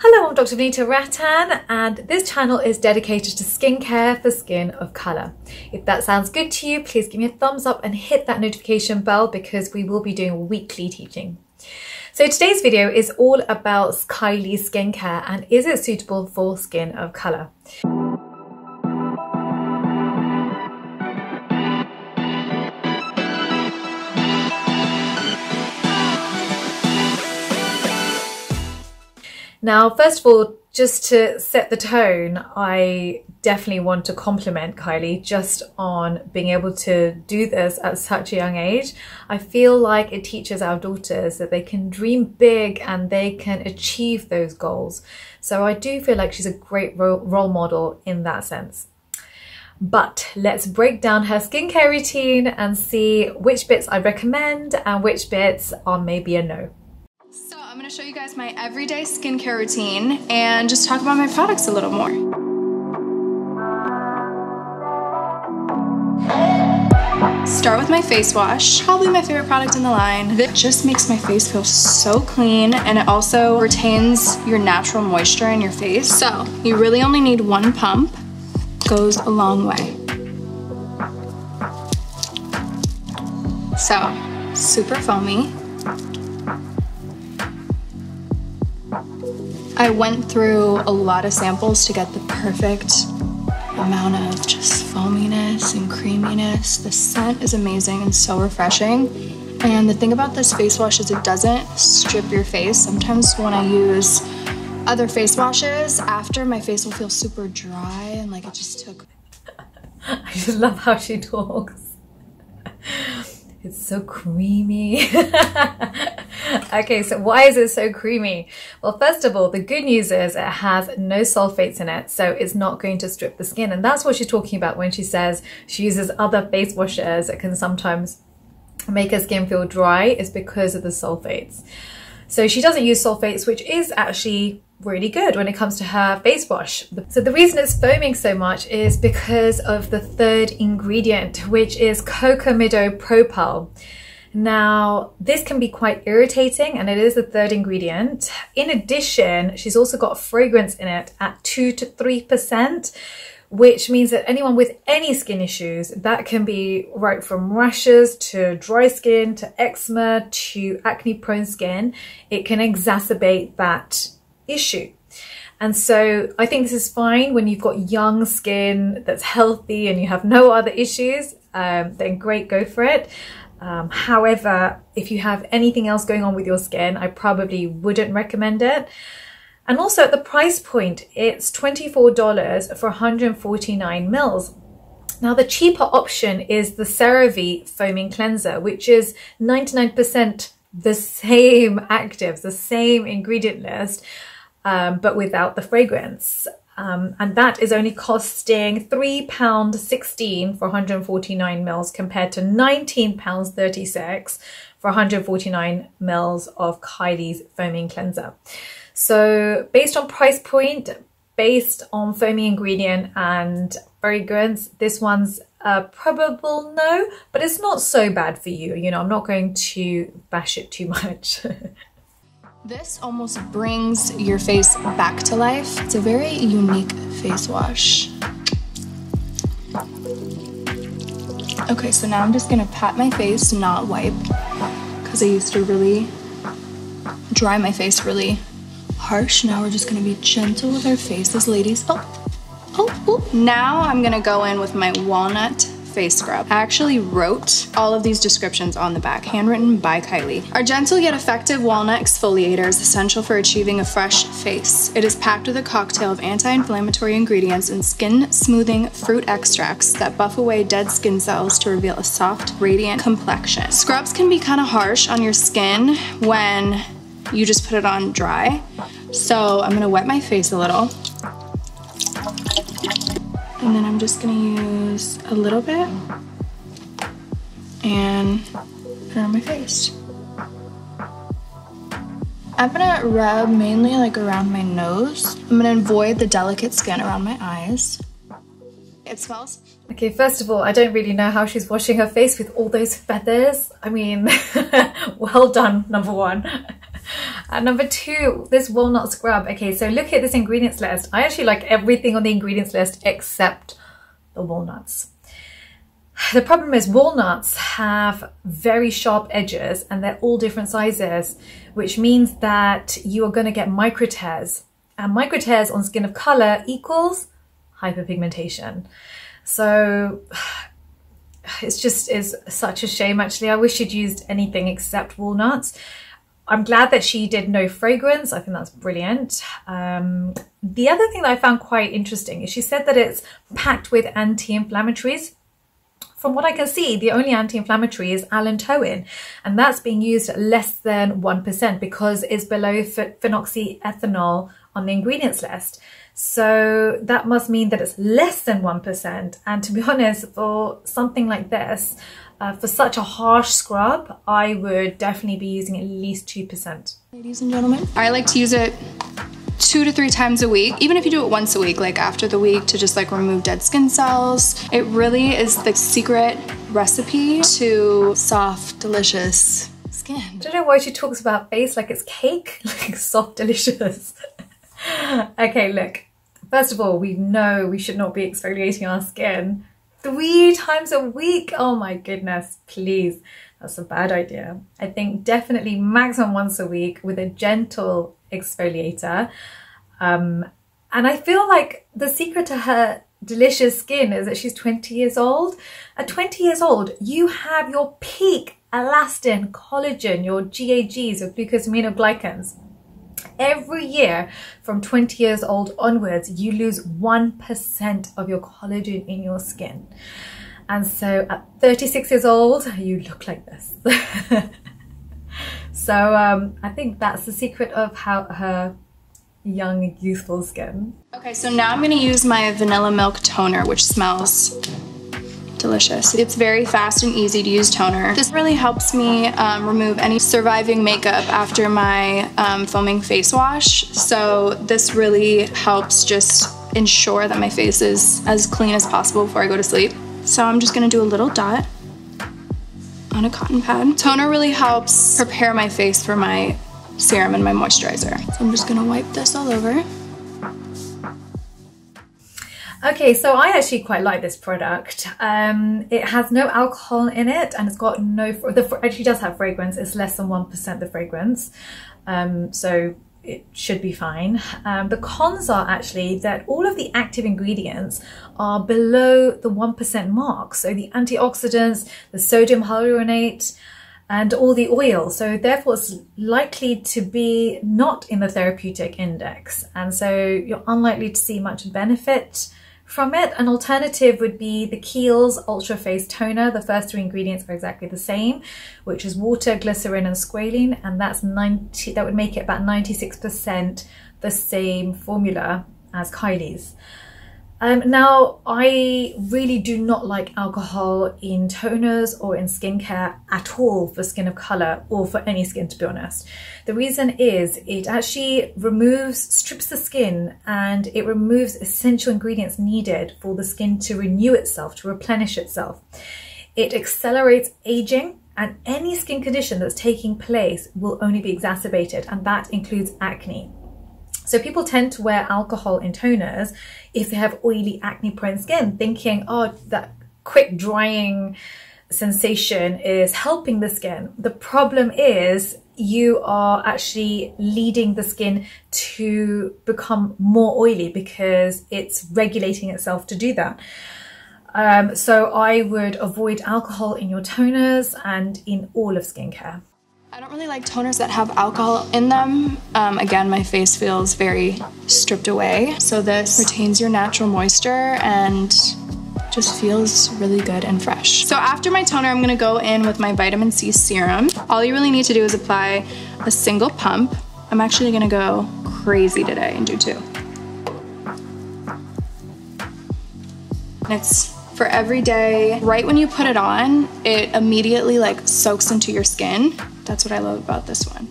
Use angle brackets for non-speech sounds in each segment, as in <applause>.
Hello, I'm Dr. Vanita Rattan and this channel is dedicated to skincare for skin of colour. If that sounds good to you, please give me a thumbs up and hit that notification bell because we will be doing weekly teaching. So today's video is all about Kylie skincare and is it suitable for skin of colour? Now, first of all, just to set the tone, I definitely want to compliment Kylie just on being able to do this at such a young age. I feel like it teaches our daughters that they can dream big and they can achieve those goals. So I do feel like she's a great role model in that sense. But let's break down her skincare routine and see which bits I recommend and which bits are maybe a no. I'm gonna show you guys my everyday skincare routine and just talk about my products a little more. Start with my face wash, probably my favorite product in the line. This just makes my face feel so clean and it also retains your natural moisture in your face. So you really only need one pump, goes a long way. So, super foamy. I went through a lot of samples to get the perfect amount of just foaminess and creaminess. The scent is amazing and so refreshing. And the thing about this face wash is it doesn't strip your face. Sometimes when I use other face washes, after my face will feel super dry and like it just took. <laughs> I just love how she talks. <laughs> It's so creamy. <laughs> okay, so why is it so creamy? Well, first of all, the good news is it has no sulfates in it, so it's not going to strip the skin. And that's what she's talking about when she says she uses other face washes that can sometimes make her skin feel dry is because of the sulfates. So she doesn't use sulfates, which is actually really good when it comes to her face wash. So the reason it's foaming so much is because of the third ingredient, which is cocamidopropyl. Now, this can be quite irritating and it is the third ingredient. In addition, she's also got fragrance in it at 2 to 3%, which means that anyone with any skin issues, that can be right from rashes to dry skin to eczema to acne prone skin, it can exacerbate that issue. And so I think this is fine when you've got young skin that's healthy and you have no other issues, um, then great, go for it. Um, however, if you have anything else going on with your skin, I probably wouldn't recommend it. And also at the price point, it's $24 for 149 mils. Now the cheaper option is the CeraVe Foaming Cleanser, which is 99% the same <laughs> actives, the same ingredient list, um, but without the fragrance. Um, and that is only costing £3.16 for 149 mils compared to £19.36 for 149 mils of Kylie's foaming cleanser. So based on price point, based on foamy ingredient and fragrance, this one's a probable no, but it's not so bad for you. You know, I'm not going to bash it too <laughs> much. This almost brings your face back to life. It's a very unique face wash. Okay, so now I'm just gonna pat my face, not wipe, because I used to really dry my face really harsh. Now we're just gonna be gentle with our faces, ladies. Oh, oh, oh. Now I'm gonna go in with my walnut face scrub. I actually wrote all of these descriptions on the back, handwritten by Kylie. Our gentle yet effective walnut exfoliator is essential for achieving a fresh face. It is packed with a cocktail of anti-inflammatory ingredients and skin-smoothing fruit extracts that buff away dead skin cells to reveal a soft, radiant complexion. Scrubs can be kind of harsh on your skin when you just put it on dry. So I'm gonna wet my face a little. And then I'm just gonna use a little bit and put it on my face. I'm gonna rub mainly like around my nose. I'm gonna avoid the delicate skin around my eyes. It smells. Okay, first of all, I don't really know how she's washing her face with all those feathers. I mean, <laughs> well done, number one. At number two, this walnut scrub. Okay, so look at this ingredients list. I actually like everything on the ingredients list except the walnuts. The problem is walnuts have very sharp edges and they're all different sizes, which means that you are going to get micro tears. And micro tears on skin of color equals hyperpigmentation. So <sighs> it's just is such a shame actually. I wish you'd used anything except walnuts. I'm glad that she did no fragrance. I think that's brilliant. Um, the other thing that I found quite interesting is she said that it's packed with anti-inflammatories. From what I can see, the only anti-inflammatory is allantoin, and that's being used less than 1% because it's below phenoxyethanol on the ingredients list. So that must mean that it's less than 1%. And to be <laughs> honest, for something like this, uh, for such a harsh scrub, I would definitely be using at least 2%. Ladies and gentlemen, I like to use it two to three times a week, even if you do it once a week, like after the week to just like remove dead skin cells. It really is the secret recipe to soft, delicious skin. I don't know why she talks about face like it's cake, <laughs> like soft, delicious. <laughs> okay, look, First of all, we know we should not be exfoliating our skin three times a week. Oh my goodness, please. That's a bad idea. I think definitely maximum once a week with a gentle exfoliator. Um, and I feel like the secret to her delicious skin is that she's 20 years old. At 20 years old, you have your peak elastin, collagen, your GAGs, your glucosaminoglycans every year from 20 years old onwards, you lose 1% of your collagen in your skin. And so at 36 years old, you look like this. <laughs> so um, I think that's the secret of how her young, youthful skin. Okay, so now I'm gonna use my vanilla milk toner, which smells delicious. It's very fast and easy to use toner. This really helps me um, remove any surviving makeup after my um, foaming face wash. So this really helps just ensure that my face is as clean as possible before I go to sleep. So I'm just gonna do a little dot on a cotton pad. Toner really helps prepare my face for my serum and my moisturizer. So I'm just gonna wipe this all over. Okay, so I actually quite like this product. Um, it has no alcohol in it and it's got no, the actually does have fragrance. It's less than 1% the fragrance. Um, so it should be fine. Um, the cons are actually that all of the active ingredients are below the 1% mark. So the antioxidants, the sodium hyaluronate, and all the oil. So therefore it's likely to be not in the therapeutic index. And so you're unlikely to see much benefit from it, an alternative would be the Kiehl's Ultra Face Toner. The first three ingredients are exactly the same, which is water, glycerin, and squalene, and that's 90. That would make it about 96% the same formula as Kylie's. Um, now, I really do not like alcohol in toners or in skincare at all for skin of color or for any skin, to be honest. The reason is it actually removes, strips the skin and it removes essential ingredients needed for the skin to renew itself, to replenish itself. It accelerates aging and any skin condition that's taking place will only be exacerbated and that includes acne. So people tend to wear alcohol in toners if they have oily acne prone skin, thinking, oh, that quick drying sensation is helping the skin. The problem is you are actually leading the skin to become more oily because it's regulating itself to do that. Um, so I would avoid alcohol in your toners and in all of skincare. I don't really like toners that have alcohol in them. Um, again, my face feels very stripped away. So this retains your natural moisture and just feels really good and fresh. So after my toner, I'm gonna go in with my vitamin C serum. All you really need to do is apply a single pump. I'm actually gonna go crazy today and do two. And it's for every day. Right when you put it on, it immediately like soaks into your skin. That's what I love about this one.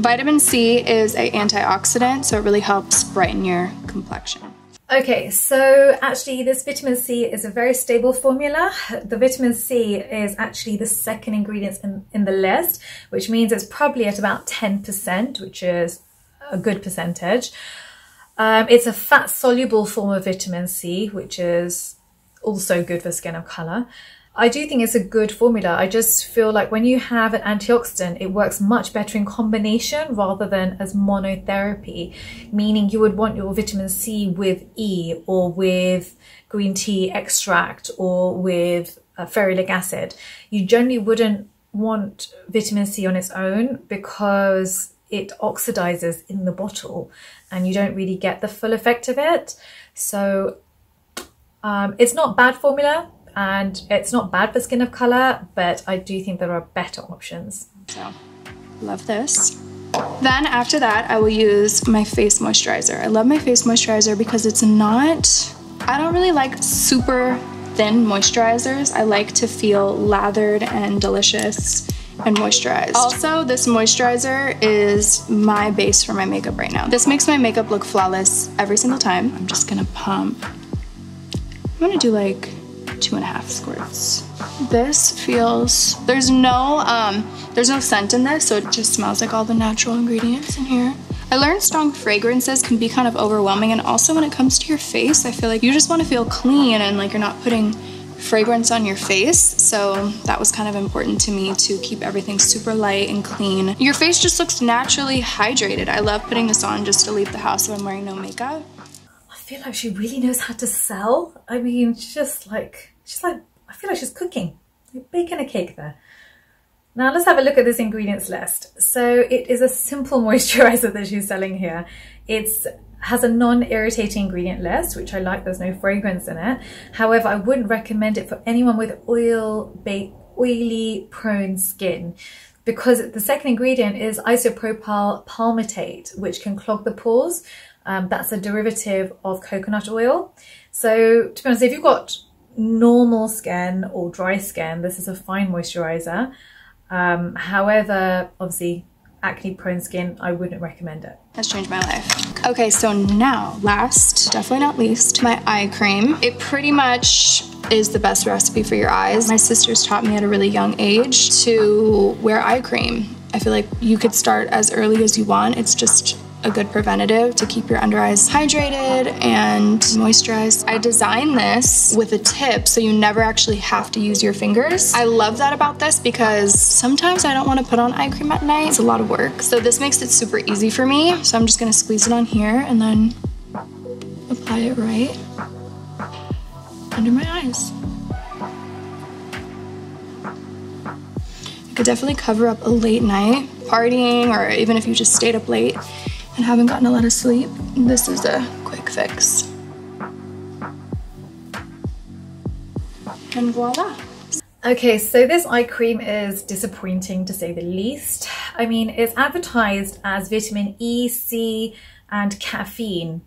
Vitamin C is an antioxidant, so it really helps brighten your complexion. Okay, so actually this vitamin C is a very stable formula. The vitamin C is actually the second ingredient in, in the list, which means it's probably at about 10%, which is a good percentage. Um, it's a fat soluble form of vitamin C, which is also good for skin of color. I do think it's a good formula. I just feel like when you have an antioxidant, it works much better in combination rather than as monotherapy, meaning you would want your vitamin C with E or with green tea extract or with uh, ferulic acid. You generally wouldn't want vitamin C on its own because it oxidizes in the bottle and you don't really get the full effect of it. So um, it's not bad formula and it's not bad for skin of color, but I do think there are better options. So, love this. Then after that, I will use my face moisturizer. I love my face moisturizer because it's not, I don't really like super thin moisturizers. I like to feel lathered and delicious and moisturized. Also, this moisturizer is my base for my makeup right now. This makes my makeup look flawless every single time. I'm just gonna pump. I'm gonna do like two and a half squirts. This feels, there's no, um, there's no scent in this, so it just smells like all the natural ingredients in here. I learned strong fragrances can be kind of overwhelming and also when it comes to your face, I feel like you just want to feel clean and like you're not putting fragrance on your face. So that was kind of important to me to keep everything super light and clean. Your face just looks naturally hydrated. I love putting this on just to leave the house when I'm wearing no makeup. I feel like she really knows how to sell. I mean, she's just like She's like, I feel like she's cooking, like baking a cake there. Now let's have a look at this ingredients list. So it is a simple <laughs> moisturizer that she's selling here. It's has a non-irritating ingredient list, which I like. There's no fragrance in it. However, I wouldn't recommend it for anyone with oil, oily prone skin because the second ingredient is isopropyl palmitate, which can clog the pores. Um, that's a derivative of coconut oil. So to be honest, if you've got normal skin or dry skin, this is a fine moisturizer. Um, however, obviously, acne prone skin, I wouldn't recommend it. Has changed my life. Okay, so now, last, definitely not least, my eye cream. It pretty much is the best recipe for your eyes. My sisters taught me at a really young age to wear eye cream. I feel like you could start as early as you want. It's just a good preventative to keep your under eyes hydrated and moisturized. I designed this with a tip so you never actually have to use your fingers. I love that about this because sometimes I don't want to put on eye cream at night. It's a lot of work. So this makes it super easy for me. So I'm just gonna squeeze it on here and then apply it right under my eyes. It could definitely cover up a late night partying or even if you just stayed up late and haven't gotten a lot of sleep, this is a quick fix. And voila. Okay, so this eye cream is disappointing to say the least. I mean, it's advertised as vitamin E, C, and caffeine.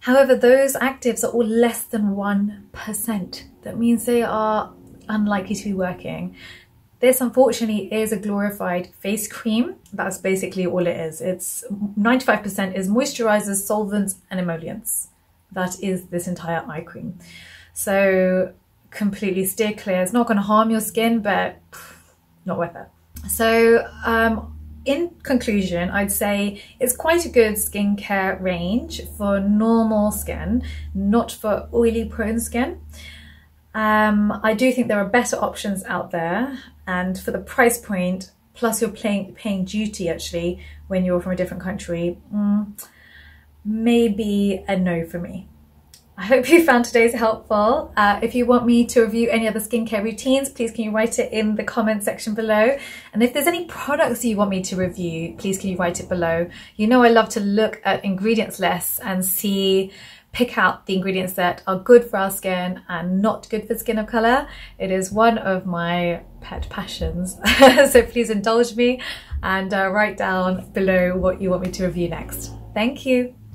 However, those actives are all less than 1%. That means they are unlikely to be working. This unfortunately is a glorified face cream. That's basically all it is. It's 95% is moisturizers, solvents and emollients. That is this entire eye cream. So completely steer clear. It's not going to harm your skin, but not worth it. So um, in conclusion, I'd say it's quite a good skincare range for normal skin, not for oily prone skin. Um, I do think there are better options out there and for the price point plus you're paying, paying duty actually when you're from a different country mm, maybe a no for me I hope <laughs> you found today's helpful. Uh, if you want me to review any other skincare routines, please can you write it in the comment section below. And if there's any products you want me to review, please can you write it below. You know I love to look at ingredients lists and see pick out the ingredients that are good for our skin and not good for skin of color. It is one of my pet passions. <laughs> so please indulge me and uh, write down below what you want me to review next. Thank you.